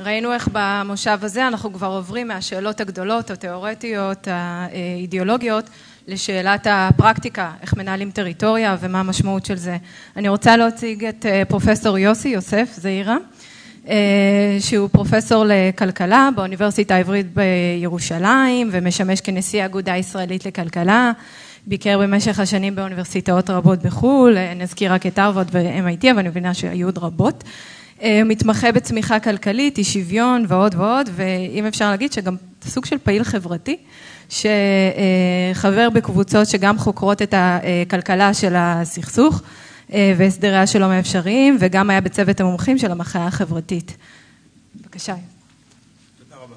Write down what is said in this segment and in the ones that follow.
ראינו איך במושב הזה אנחנו כבר עוברים מהשאלות הגדולות, התיאורטיות, האידיאולוגיות, לשאלת הפרקטיקה, איך מנהלים טריטוריה ומה המשמעות של זה. אני רוצה להציג את פרופסור יוסי יוסף זעירא, שהוא פרופסור לכלכלה באוניברסיטה העברית בירושלים ומשמש כנשיא האגודה הישראלית לכלכלה, ביקר במשך השנים באוניברסיטאות רבות בחו"ל, נזכיר רק את הרווארד ו-MIT, אבל אני מבינה שהיו עוד רבות. מתמחה בצמיחה כלכלית, אי שוויון ועוד ועוד, ואם אפשר להגיד שגם סוג של פעיל חברתי, שחבר בקבוצות שגם חוקרות את הכלכלה של הסכסוך והסדרי השלום האפשריים, וגם היה בצוות המומחים של המחאה החברתית. בבקשה. תודה רבה.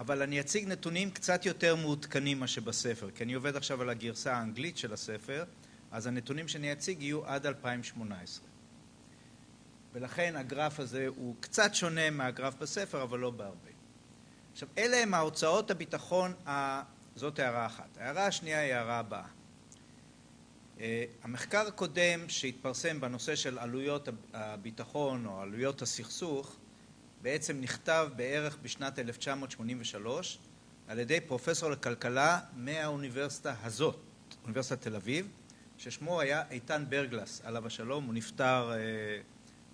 אבל אני אציג נתונים קצת יותר מעודכנים מה שבספר, כי אני עובד עכשיו על הגרסה האנגלית של הספר, אז הנתונים שאני אציג יהיו עד 2018. ולכן הגרף הזה הוא קצת שונה מהגרף בספר, אבל לא בהרבה. עכשיו, אלה הם ההוצאות הביטחון, זאת הערה אחת. ההערה השנייה היא הערה הבאה. המחקר הקודם שהתפרסם בנושא של עלויות הביטחון או עלויות הסכסוך, בעצם נכתב בערך בשנת 1983 על ידי פרופסור לכלכלה מהאוניברסיטה הזאת, אוניברסיטת תל אביב, ששמו היה איתן ברגלס, עליו השלום, הוא נפטר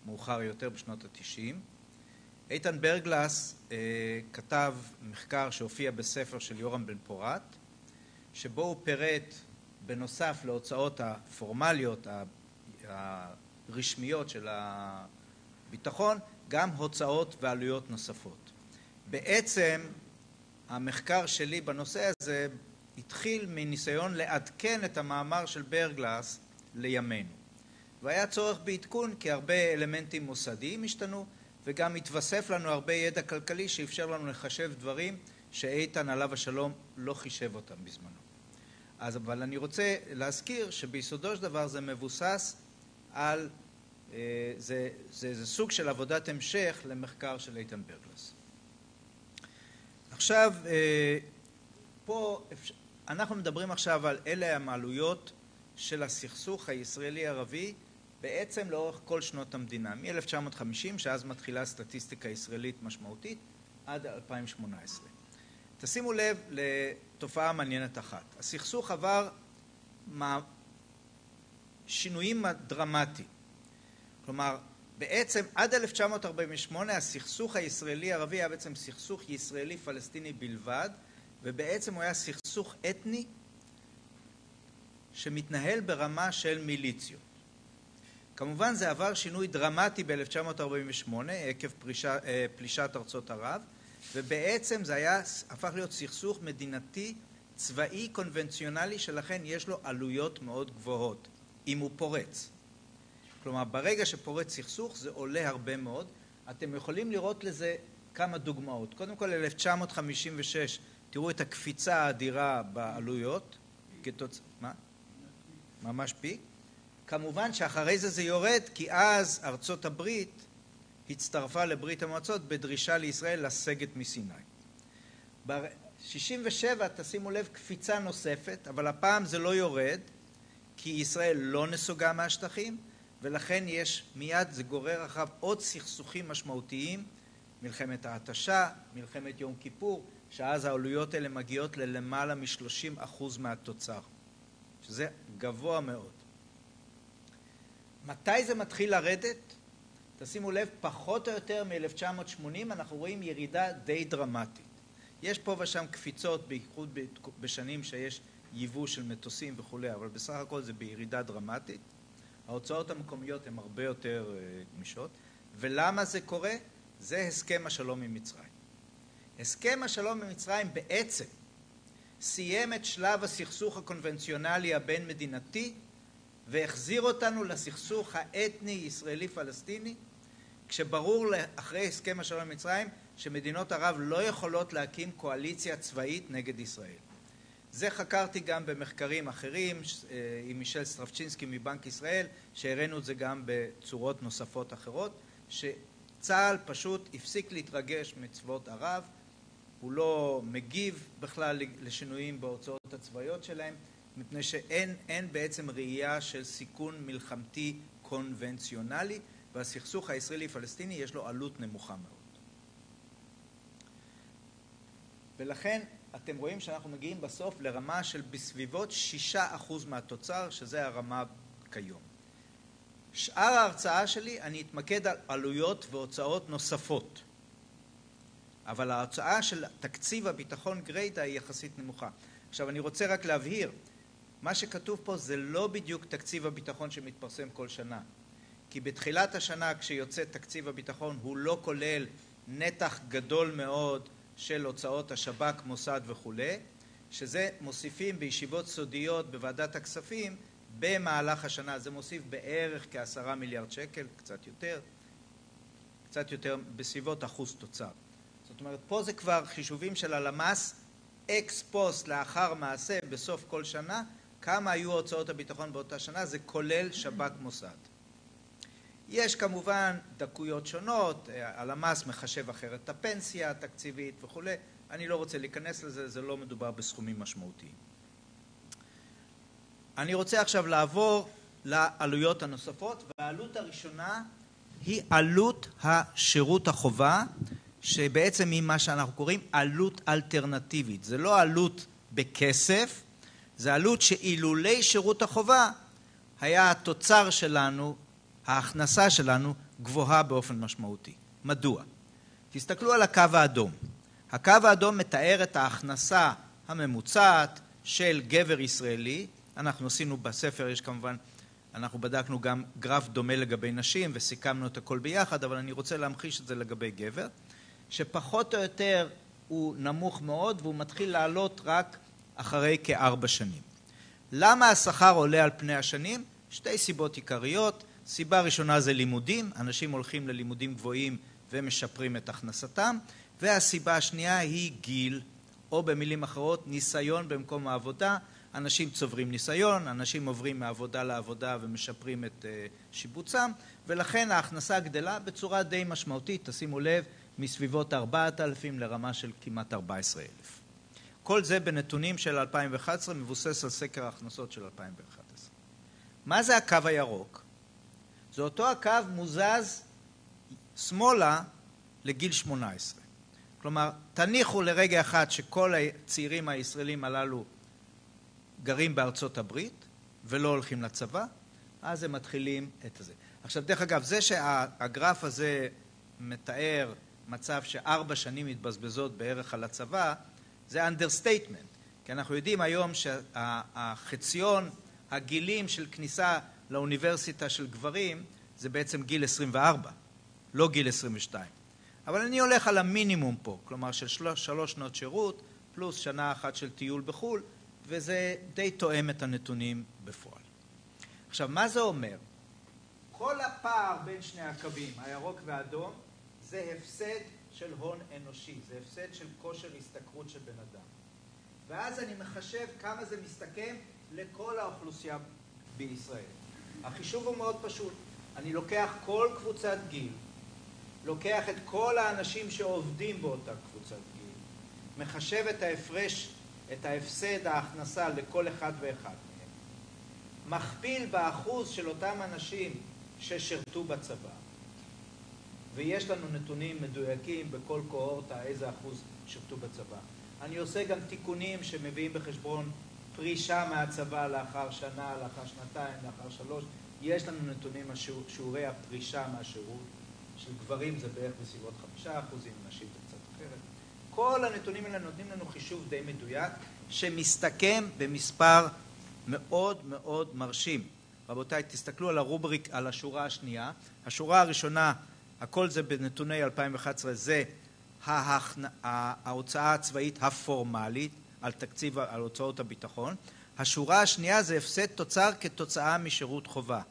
מאוחר יותר בשנות התשעים. איתן ברגלס כתב מחקר שהופיע בספר של יורם בן פורת, שבו הוא פירט בנוסף להוצאות הפורמליות הרשמיות של הביטחון, גם הוצאות ועלויות נוספות. בעצם המחקר שלי בנושא הזה התחיל מניסיון לעדכן את המאמר של ברגלס לימינו. והיה צורך בעדכון כי הרבה אלמנטים מוסדיים השתנו וגם התווסף לנו הרבה ידע כלכלי שאפשר לנו לחשב דברים שאיתן עליו השלום לא חישב אותם בזמנו. אז אבל אני רוצה להזכיר שביסודו של דבר זה מבוסס על, זה, זה, זה סוג של עבודת המשך למחקר של איתן ברגלס. עכשיו, פה אנחנו מדברים עכשיו על אלה הם העלויות של הסכסוך הישראלי-ערבי בעצם לאורך כל שנות המדינה, מ-1950 שאז מתחילה סטטיסטיקה ישראלית משמעותית עד 2018. תשימו לב לתופעה מעניינת אחת, הסכסוך עבר שינויים דרמטיים, כלומר בעצם עד 1948 הסכסוך הישראלי-ערבי היה בעצם סכסוך ישראלי-פלסטיני בלבד ובעצם הוא היה סכסוך אתני שמתנהל ברמה של מיליציות. כמובן זה עבר שינוי דרמטי ב-1948 עקב פלישת ארצות ערב ובעצם זה היה, הפך להיות סכסוך מדינתי צבאי קונבנציונלי שלכן יש לו עלויות מאוד גבוהות אם הוא פורץ. כלומר ברגע שפורץ סכסוך זה עולה הרבה מאוד. אתם יכולים לראות לזה כמה דוגמאות. קודם כל 1956 תראו את הקפיצה האדירה בעלויות. מה? ממש פיק. כמובן שאחרי זה זה יורד כי אז ארצות הברית הצטרפה לברית המועצות בדרישה לישראל לסגת מסיני. ב-67 תשימו לב קפיצה נוספת אבל הפעם זה לא יורד כי ישראל לא נסוגה מהשטחים ולכן יש מיד זה גורר אחריו עוד סכסוכים משמעותיים מלחמת ההתשה, מלחמת יום כיפור שאז העלויות האלה מגיעות ללמעלה מ-30% מהתוצר שזה גבוה מאוד. מתי זה מתחיל לרדת? תשימו לב פחות או יותר מ-1980 אנחנו רואים ירידה די דרמטית. יש פה ושם קפיצות בייחוד בשנים שיש ייבוא של מטוסים וכולי אבל בסך הכל זה בירידה דרמטית. ההוצאות המקומיות הן הרבה יותר גמישות ולמה זה קורה? זה הסכם השלום עם מצרים. הסכם השלום עם מצרים בעצם סיים את שלב הסכסוך הקונבנציונלי הבין מדינתי והחזיר אותנו לסכסוך האתני ישראלי פלסטיני כשברור אחרי הסכם השלום עם מצרים שמדינות ערב לא יכולות להקים קואליציה צבאית נגד ישראל. זה חקרתי גם במחקרים אחרים עם מישל סטרפצ'ינסקי מבנק ישראל שהראינו את זה גם בצורות נוספות אחרות שצה"ל פשוט הפסיק להתרגש מצבאות ערב הוא לא מגיב בכלל לשינויים בהוצאות הצבאיות שלהם מפני שאין בעצם ראייה של סיכון מלחמתי קונבנציונלי, והסכסוך הישראלי-פלסטיני יש לו עלות נמוכה מאוד. ולכן אתם רואים שאנחנו מגיעים בסוף לרמה של בסביבות 6% מהתוצר, שזה הרמה כיום. שאר ההרצאה שלי אני אתמקד על עלויות והוצאות נוספות. אבל ההוצאה של תקציב הביטחון גריידא היא יחסית נמוכה. עכשיו אני רוצה רק להבהיר, מה שכתוב פה זה לא בדיוק תקציב הביטחון שמתפרסם כל שנה, כי בתחילת השנה כשיוצא תקציב הביטחון הוא לא כולל נתח גדול מאוד של הוצאות השב"כ, מוסד וכולי, שזה מוסיפים בישיבות סודיות בוועדת הכספים במהלך השנה, זה מוסיף בערך כעשרה מיליארד שקל, קצת יותר, קצת יותר בסביבות אחוז תוצר. זאת אומרת, פה זה כבר חישובים של הלמ"ס אקס פוסט לאחר מעשה בסוף כל שנה, כמה היו הוצאות הביטחון באותה שנה, זה כולל שב"כ מוסד. יש כמובן דקויות שונות, הלמ"ס מחשב אחרת את הפנסיה התקציבית וכולי, אני לא רוצה להיכנס לזה, זה לא מדובר בסכומים משמעותיים. אני רוצה עכשיו לעבור לעלויות הנוספות, והעלות הראשונה היא עלות השירות החובה, שבעצם היא מה שאנחנו קוראים עלות אלטרנטיבית. זה לא עלות בכסף, זה עלות שאילולי שירות החובה היה התוצר שלנו, ההכנסה שלנו, גבוהה באופן משמעותי. מדוע? תסתכלו על הקו האדום. הקו האדום מתאר את ההכנסה הממוצעת של גבר ישראלי אנחנו עשינו בספר, יש כמובן, אנחנו בדקנו גם גרף דומה לגבי נשים וסיכמנו את הכל ביחד, אבל אני רוצה להמחיש את זה לגבי גבר, שפחות או יותר הוא נמוך מאוד והוא מתחיל לעלות רק אחרי כארבע שנים. למה השכר עולה על פני השנים? שתי סיבות עיקריות. סיבה ראשונה זה לימודים, אנשים הולכים ללימודים גבוהים ומשפרים את הכנסתם, והסיבה השנייה היא גיל, או במילים אחרות ניסיון במקום העבודה. אנשים צוברים ניסיון, אנשים עוברים מעבודה לעבודה ומשפרים את אה, שיבוצם, ולכן ההכנסה גדלה בצורה די משמעותית, תשימו לב, מסביבות 4,000 לרמה של כמעט 14,000. כל זה בנתונים של 2011, מבוסס על סקר ההכנסות של 2011. מה זה הקו הירוק? זה אותו הקו מוזז שמאלה לגיל 18. כלומר, תניחו לרגע אחד שכל הצעירים הישראלים הללו גרים בארצות הברית ולא הולכים לצבא, אז הם מתחילים את זה. עכשיו, דרך אגב, זה שהגרף הזה מתאר מצב שארבע שנים מתבזבזות בערך על הצבא, זה understatement. כי אנחנו יודעים היום שהחציון הגילים של כניסה לאוניברסיטה של גברים זה בעצם גיל 24, לא גיל 22. אבל אני הולך על המינימום פה, כלומר של שלוש שנות שירות פלוס שנה אחת של טיול בחו"ל, וזה די תואם את הנתונים בפועל. עכשיו, מה זה אומר? כל הפער בין שני הקווים, הירוק והאדום, זה הפסד של הון אנושי, זה הפסד של כושר השתכרות של בן אדם. ואז אני מחשב כמה זה מסתכם לכל האוכלוסייה בישראל. החישוב הוא מאוד פשוט. אני לוקח כל קבוצת גיל, לוקח את כל האנשים שעובדים באותה קבוצת גיל, מחשב את ההפרש את ההפסד ההכנסה לכל אחד ואחד מהם, מכפיל באחוז של אותם אנשים ששירתו בצבא, ויש לנו נתונים מדויקים בכל קוהורטה איזה אחוז שירתו בצבא. אני עושה גם תיקונים שמביאים בחשבון פרישה מהצבא לאחר שנה, לאחר שנתיים, לאחר שלוש. יש לנו נתונים על שיעורי הפרישה מהשירות, של גברים זה בערך בסביבות חמישה אחוזים, נשים זה קצת אחרת. כל הנתונים האלה נותנים לנו חישוב די מדויק, שמסתכם במספר מאוד מאוד מרשים. רבותיי, תסתכלו על הרובריק, על השורה השנייה. השורה הראשונה, הכל זה בנתוני 2011, זה ההכנ... ההוצאה הצבאית הפורמלית על תקציב, על הוצאות הביטחון. השורה השנייה זה הפסד תוצר כתוצאה משירות חובה.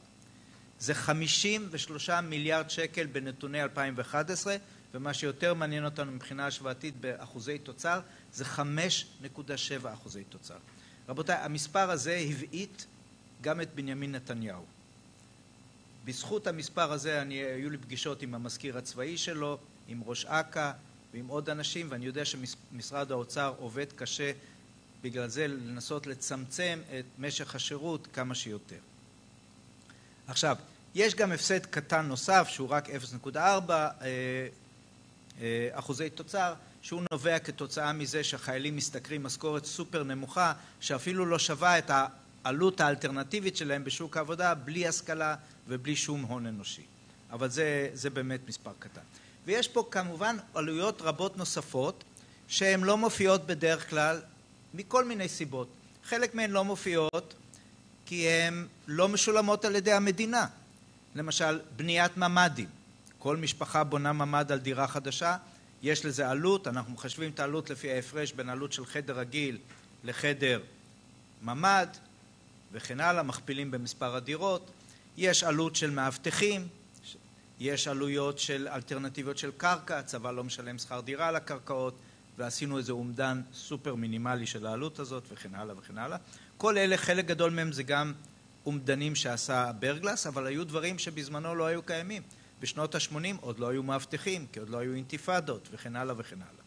זה 53 מיליארד שקל בנתוני 2011, ומה שיותר מעניין אותנו מבחינה השוואתית באחוזי תוצר זה 5.7 אחוזי תוצר. רבותיי, המספר הזה הבעיט גם את בנימין נתניהו. בזכות המספר הזה אני, היו לי פגישות עם המזכיר הצבאי שלו, עם ראש אכ"א ועם עוד אנשים, ואני יודע שמשרד האוצר עובד קשה בגלל זה לנסות לצמצם את משך השירות כמה שיותר. עכשיו, יש גם הפסד קטן נוסף שהוא רק 0.4 אחוזי תוצר, שהוא נובע כתוצאה מזה שהחיילים משתכרים משכורת סופר נמוכה, שאפילו לא שווה את העלות האלטרנטיבית שלהם בשוק העבודה, בלי השכלה ובלי שום הון אנושי. אבל זה, זה באמת מספר קטן. ויש פה כמובן עלויות רבות נוספות, שהן לא מופיעות בדרך כלל, מכל מיני סיבות. חלק מהן לא מופיעות כי הן לא משולמות על ידי המדינה. למשל, בניית ממ"דים. כל משפחה בונה ממ"ד על דירה חדשה, יש לזה עלות, אנחנו מחשבים את העלות לפי ההפרש בין עלות של חדר רגיל לחדר ממ"ד וכן הלאה, מכפילים במספר הדירות. יש עלות של מאבטחים, יש עלויות של אלטרנטיביות של קרקע, הצבא לא משלם שכר דירה על הקרקעות ועשינו איזה אומדן סופר מינימלי של העלות הזאת וכן הלאה וכן הלאה. כל אלה, חלק גדול מהם זה גם אומדנים שעשה ברגלס, אבל היו דברים שבזמנו לא היו קיימים. בשנות ה-80 עוד לא היו מאבטחים, כי עוד לא היו אינתיפאדות וכן הלאה וכן הלאה.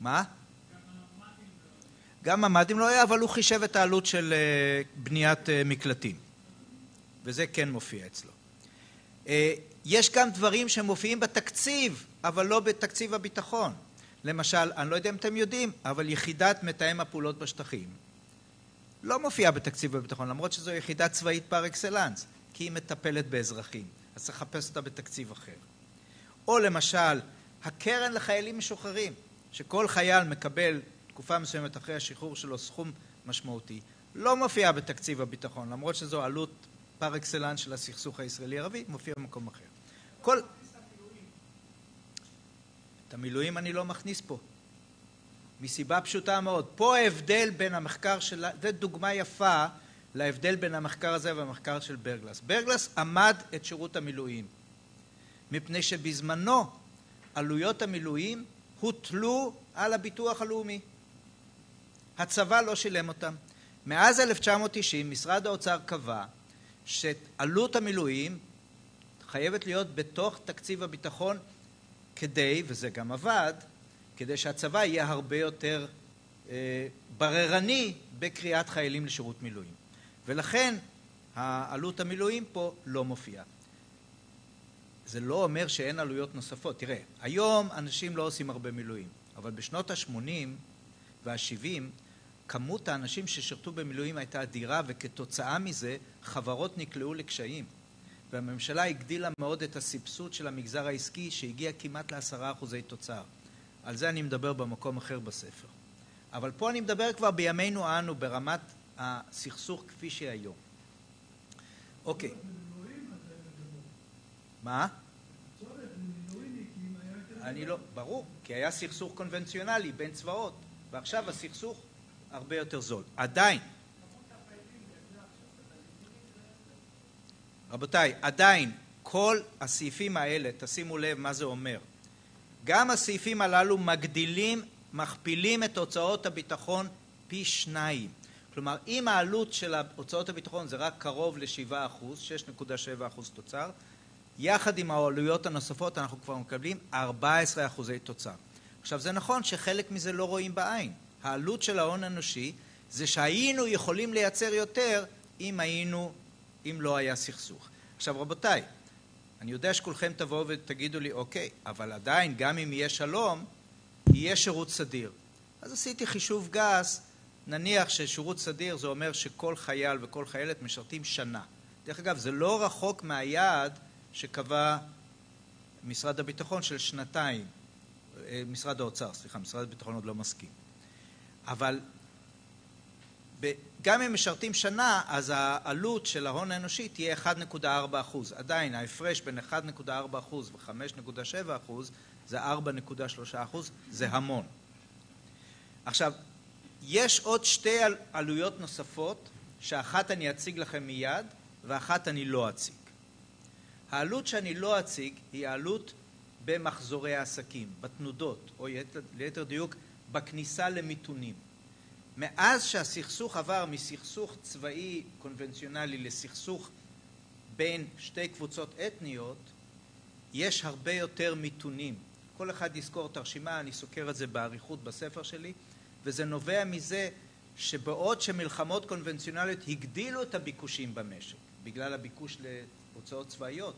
מה? גם ממ"דים לא היה, אבל הוא חישב את העלות של אה, בניית אה, מקלטים. וזה כן מופיע אצלו. אה, יש גם דברים שמופיעים בתקציב, אבל לא בתקציב הביטחון. למשל, אני לא יודע אם אתם יודעים, אבל יחידת מתאם הפעולות בשטחים לא מופיעה בתקציב הביטחון, למרות שזו יחידה צבאית פר אקסלנס, כי היא מטפלת באזרחים. אז צריך לחפש אותה בתקציב אחר. או למשל, הקרן לחיילים משוחררים, שכל חייל מקבל תקופה מסוימת אחרי השחרור שלו סכום משמעותי, לא מופיעה בתקציב הביטחון, למרות שזו עלות פר אקסלנס של הסכסוך הישראלי-ערבי, מופיע במקום אחר. כל... את המילואים אני לא מכניס פה. מסיבה פשוטה מאוד. פה ההבדל בין המחקר של... זו דוגמה יפה להבדל בין המחקר הזה והמחקר של ברגלס. ברגלס עמד את שירות המילואים, מפני שבזמנו עלויות המילואים הוטלו על הביטוח הלאומי. הצבא לא שילם אותם. מאז 1990 משרד האוצר קבע שעלות המילואים חייבת להיות בתוך תקציב הביטחון כדי, וזה גם עבד, כדי שהצבא יהיה הרבה יותר אה, בררני בקריאת חיילים לשירות מילואים. ולכן העלות המילואים פה לא מופיעה. זה לא אומר שאין עלויות נוספות. תראה, היום אנשים לא עושים הרבה מילואים, אבל בשנות ה-80 וה-70 כמות האנשים ששירתו במילואים הייתה אדירה וכתוצאה מזה חברות נקלעו לקשיים והממשלה הגדילה מאוד את הסבסוד של המגזר העסקי שהגיע כמעט לעשרה אחוזי תוצר. על זה אני מדבר במקום אחר בספר. אבל פה אני מדבר כבר בימינו אנו ברמת הסכסוך כפי שהיום. אוקיי. מה? אני לא, ברור, כי היה סכסוך קונבנציונלי בין צבאות, ועכשיו הסכסוך הרבה יותר זול. עדיין, רבותיי, עדיין כל הסעיפים האלה, תשימו לב מה זה אומר, גם הסעיפים הללו מגדילים, מכפילים את הוצאות הביטחון פי שניים. כלומר, אם העלות של הוצאות הביטחון זה רק קרוב ל-7%, 6.7% תוצר, יחד עם העלויות הנוספות אנחנו כבר מקבלים 14 אחוזי תוצר. עכשיו זה נכון שחלק מזה לא רואים בעין. העלות של ההון האנושי זה שהיינו יכולים לייצר יותר אם היינו, אם לא היה סכסוך. עכשיו רבותיי, אני יודע שכולכם תבואו ותגידו לי, אוקיי, אבל עדיין, גם אם יהיה שלום, יהיה שירות סדיר. אז עשיתי חישוב גס, נניח ששירות סדיר זה אומר שכל חייל וכל חיילת משרתים שנה. דרך אגב, זה לא רחוק מהיעד שקבע משרד הביטחון של שנתיים, אה, משרד האוצר, סליחה, משרד הביטחון עוד לא מסכים. אבל גם אם משרתים שנה, אז העלות של ההון האנושי תהיה 1.4 אחוז. עדיין ההפרש בין 1.4 אחוז ו-5.7 אחוז זה 4.3 אחוז, זה המון. עכשיו, יש עוד שתי עלויות נוספות, שאחת אני אציג לכם מיד, ואחת אני לא אציג. העלות שאני לא אציג היא העלות במחזורי העסקים, בתנודות, או ליתר דיוק, בכניסה למיתונים. מאז שהסכסוך עבר מסכסוך צבאי קונבנציונלי לסכסוך בין שתי קבוצות אתניות, יש הרבה יותר מיתונים. כל אחד יזכור את הרשימה, אני סוקר את זה באריכות בספר שלי, וזה נובע מזה שבעוד שמלחמות קונבנציונליות הגדילו את הביקושים במשק, בגלל הביקוש להוצאות צבאיות,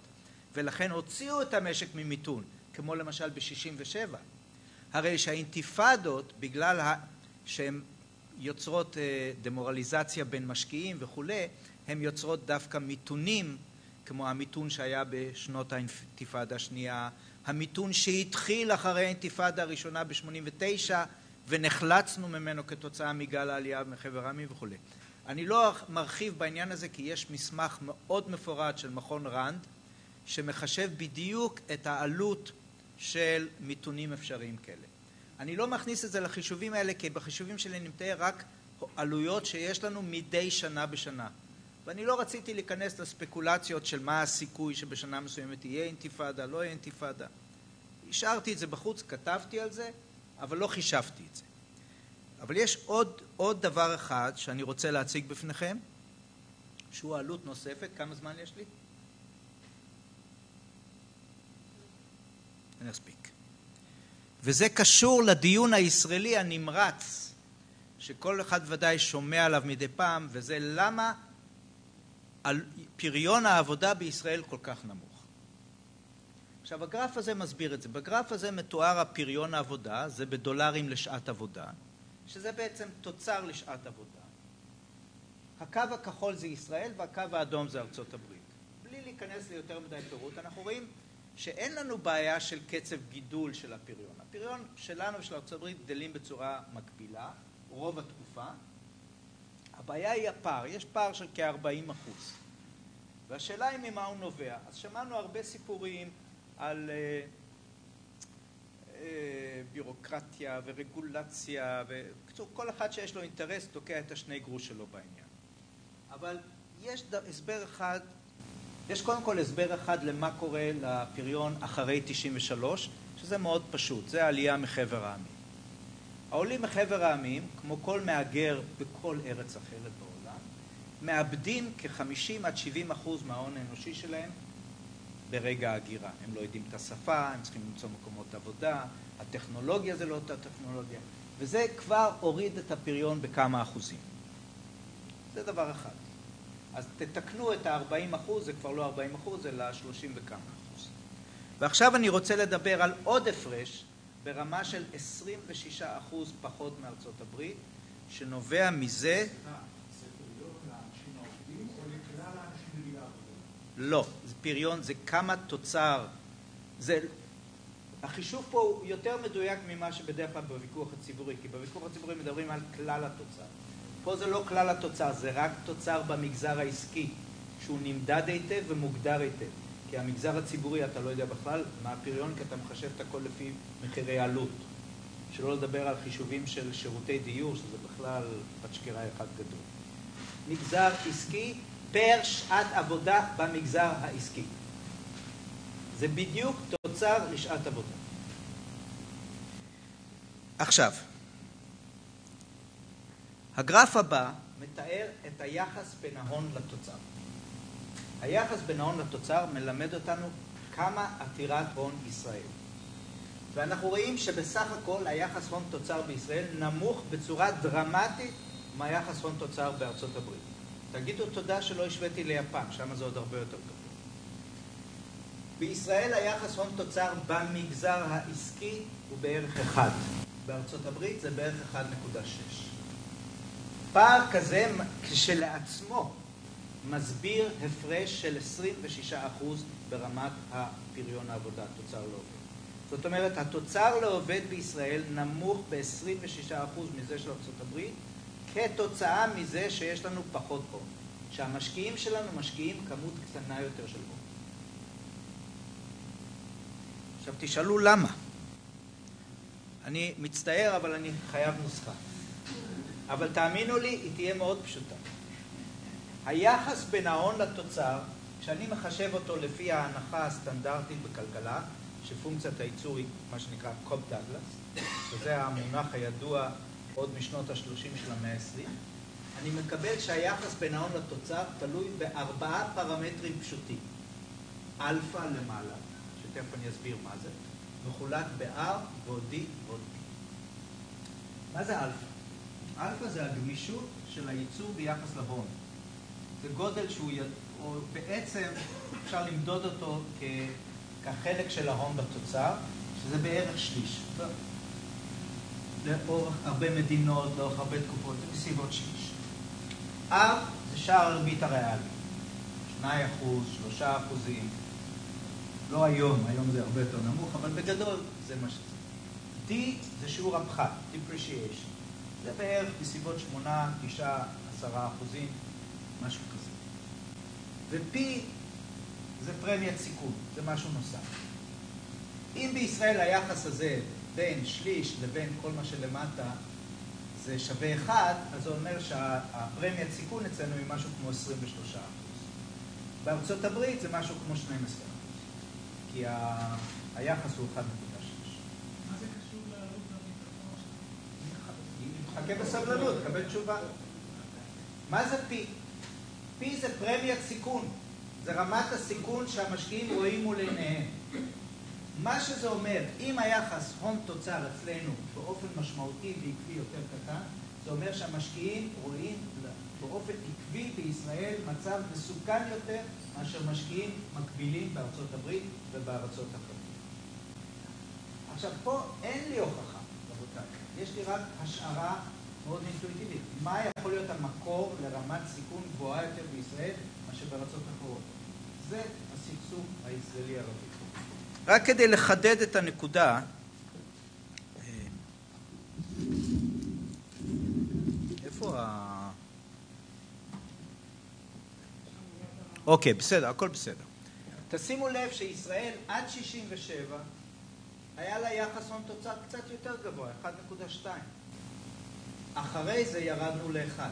ולכן הוציאו את המשק ממיתון, כמו למשל ב-67'. הרי שהאינתיפאדות, בגלל שהן יוצרות דמורליזציה בין משקיעים וכולי, הן יוצרות דווקא מיתונים, כמו המיתון שהיה בשנות האינתיפאדה השנייה, המיתון שהתחיל אחרי האינתיפאדה הראשונה ב-89' ונחלצנו ממנו כתוצאה מגל העלייה מחבר העמים וכולי. אני לא מרחיב בעניין הזה כי יש מסמך מאוד מפורט של מכון ראנד שמחשב בדיוק את העלות של מיתונים אפשריים כאלה. אני לא מכניס את זה לחישובים האלה כי בחישובים שלי אני מתאר רק עלויות שיש לנו מדי שנה בשנה. ואני לא רציתי להיכנס לספקולציות של מה הסיכוי שבשנה מסוימת תהיה אינתיפאדה, לא יהיה אינתיפאדה. השארתי את זה בחוץ, כתבתי על זה, אבל לא חישבתי את זה. אבל יש עוד, עוד דבר אחד שאני רוצה להציג בפניכם, שהוא עלות נוספת. כמה זמן יש לי? אני אספיק. וזה קשור לדיון הישראלי הנמרץ, שכל אחד ודאי שומע עליו מדי פעם, וזה למה פריון העבודה בישראל כל כך נמוך. עכשיו הגרף הזה מסביר את זה. בגרף הזה מתואר הפריון העבודה, זה בדולרים לשעת עבודה, שזה בעצם תוצר לשעת עבודה. הקו הכחול זה ישראל והקו האדום זה ארצות הברית. בלי להיכנס ליותר מדי פירוט, אנחנו רואים שאין לנו בעיה של קצב גידול של הפריון. הפריון שלנו ושל הברית גדלים בצורה מקבילה, רוב התקופה. הבעיה היא הפער, יש פער של כ-40 אחוז. והשאלה היא ממה הוא נובע. אז שמענו הרבה סיפורים על אה, אה, בירוקרטיה ורגולציה, ובקיצור, כל אחד שיש לו אינטרס תוקע את השני גרוש שלו בעניין. אבל יש הסבר אחד, יש קודם כל הסבר אחד למה קורה לפריון אחרי 93, שזה מאוד פשוט, זה העלייה מחבר העמים. העולים מחבר העמים, כמו כל מהגר בכל ארץ אחרת בעולם, מאבדים כ-50 עד 70 אחוז מההון האנושי שלהם ברגע ההגירה. הם לא יודעים את השפה, הם צריכים למצוא מקומות עבודה, הטכנולוגיה זה לא אותה טכנולוגיה, וזה כבר הוריד את הפריון בכמה אחוזים. זה דבר אחד. אז תתקנו את ה-40 אחוז, זה כבר לא 40 אחוז, אלא 30 וכמה אחוז. ועכשיו אני רוצה לדבר על עוד הפרש ברמה של 26 אחוז פחות מארצות הברית, שנובע מזה... לא, זה פריון זה כמה תוצר, זה... החישוב פה הוא יותר מדויק ממה שבדרך כלל בוויכוח הציבורי, כי בוויכוח הציבורי מדברים על כלל התוצר. פה זה לא כלל התוצר, זה רק תוצר במגזר העסקי, שהוא נמדד היטב ומוגדר היטב. כי המגזר הציבורי אתה לא יודע בכלל מה הפריון, כי אתה מחשב את הכל לפי מחירי עלות. שלא לדבר על חישובים של שירותי דיור, שזה בכלל פצ'קרה אחד גדול. מגזר עסקי פר שעת עבודה במגזר העסקי. זה בדיוק תוצר לשעת עבודה. עכשיו, הגרף הבא מתאר את היחס בין ההון לתוצר. היחס בין ההון לתוצר מלמד אותנו כמה עתירת הון ישראל. ואנחנו רואים שבסך הכל היחס הון תוצר בישראל נמוך בצורה דרמטית מהיחס הון תוצר בארצות הברית. תגידו תודה שלא השוויתי ליפן, שם זה עוד הרבה יותר גבוה. בישראל היחס הון תוצר במגזר העסקי הוא בערך 1. בארצות הברית זה בערך 1.6. פער כזה כשלעצמו מסביר הפרש של 26% ברמת הפריון העבודה, תוצר לעובד. זאת אומרת, התוצר לעובד בישראל נמוך ב-26% מזה של ארה"ב, כתוצאה מזה שיש לנו פחות הון. שהמשקיעים שלנו משקיעים כמות קטנה יותר של הון. עכשיו תשאלו למה. אני מצטער, אבל אני חייב נוסחה. אבל תאמינו לי, היא תהיה מאוד פשוטה. היחס בין ההון לתוצר, כשאני מחשב אותו לפי ההנחה הסטנדרטית בכלכלה, שפונקציית הייצור היא מה שנקרא Cobb Douglas, שזה המונח הידוע עוד משנות ה-30 של המאה ה-20, אני מקבל שהיחס בין ההון לתוצר תלוי בארבעה פרמטרים פשוטים. אלפא למעלה, שתכף אני אסביר מה זה, מחולק ב-R ועוד D ועוד B. מה זה אלפא? אלפא זה הגמישות של הייצור ביחס להון. זה גודל שהוא, או בעצם אפשר למדוד אותו כחלק של ההון בתוצר, שזה בערך שליש. לאורך הרבה מדינות, לאורך הרבה תקופות, זה בסביבות שליש. R זה שער הריבית הריאלי. 2 אחוז, 3 אחוזים. לא היום, היום זה הרבה יותר נמוך, אבל בגדול זה מה שזה. D זה שיעור הפחת, depreciation. זה בערך בסביבות 8, 9, 10 אחוזים, משהו כזה. ו-P זה פרמיית סיכון, זה משהו נוסף. אם בישראל היחס הזה בין שליש לבין כל מה שלמטה זה שווה אחד, אז זה אומר שהפרמיית סיכון אצלנו היא משהו כמו 23 אחוז. בארצות הברית זה משהו כמו 12 אחוז, כי היחס הוא 1.6. מה זה קשור לעלות הביטחון? חכה בסבלנות, קבל תשובה. מה זה פי? פי זה פרמיית סיכון. זה רמת הסיכון שהמשקיעים רואים מול עיניהם. מה שזה אומר, אם היחס הון תוצר אצלנו באופן משמעותי ועקבי יותר קטן, זה אומר שהמשקיעים רואים באופן עקבי בישראל מצב מסוכן יותר מאשר משקיעים מקבילים בארצות הברית ובארצות אחרות. עכשיו, פה אין לי הוכחה, רבותיי. יש לי רק השערה מאוד אינטואיטיבית. מה יכול להיות המקור לרמת סיכון גבוהה יותר בישראל מאשר בארצות אחרות? זה הסכסוך הישראלי-ערבי. רק כדי לחדד את הנקודה, איפה ה... אוקיי, בסדר, הכל בסדר. תשימו לב שישראל עד 67' היה לה יחס הון תוצר קצת יותר גבוה, 1.2. אחרי זה ירדנו לאחד.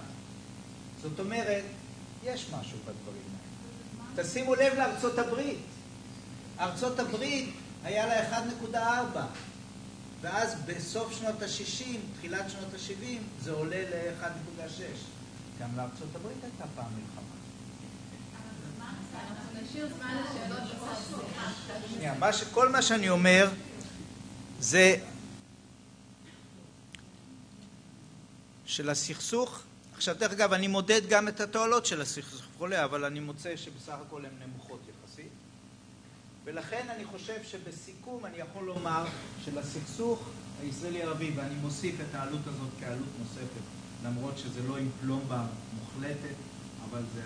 זאת אומרת, יש משהו בדברים האלה. תשימו לב לארצות הברית. ארצות הברית היה לה 1.4, ואז בסוף שנות ה-60, תחילת שנות ה-70, זה עולה ל-1.6. גם לארצות הברית הייתה פעם מלחמה. שנייה, כל מה שאני אומר זה של הסכסוך, עכשיו דרך אגב אני מודד גם את התועלות של הסכסוך חולה, אבל אני מוצא שבסך הכל הן נמוכות יחסית ולכן אני חושב שבסיכום אני יכול לומר שלסכסוך הישראלי-ערבי, ואני מוסיף את העלות הזאת כעלות נוספת, למרות שזה לא עם פלומבה מוחלטת, אבל זה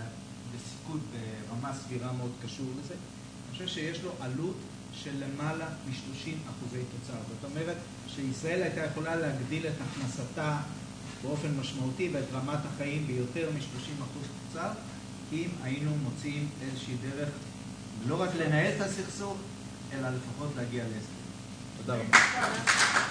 בסיכון ברמה סבירה מאוד קשור לזה, אני חושב שיש לו עלות של למעלה מ-30 אחוזי תוצר. זאת אומרת שישראל הייתה יכולה להגדיל את הכנסתה באופן משמעותי ואת רמת החיים ביותר מ-30 אחוז תוצר, אם היינו מוצאים איזושהי דרך לא רק לנהל את הסכסוך, אלא לפחות להגיע להסכם. תודה רבה.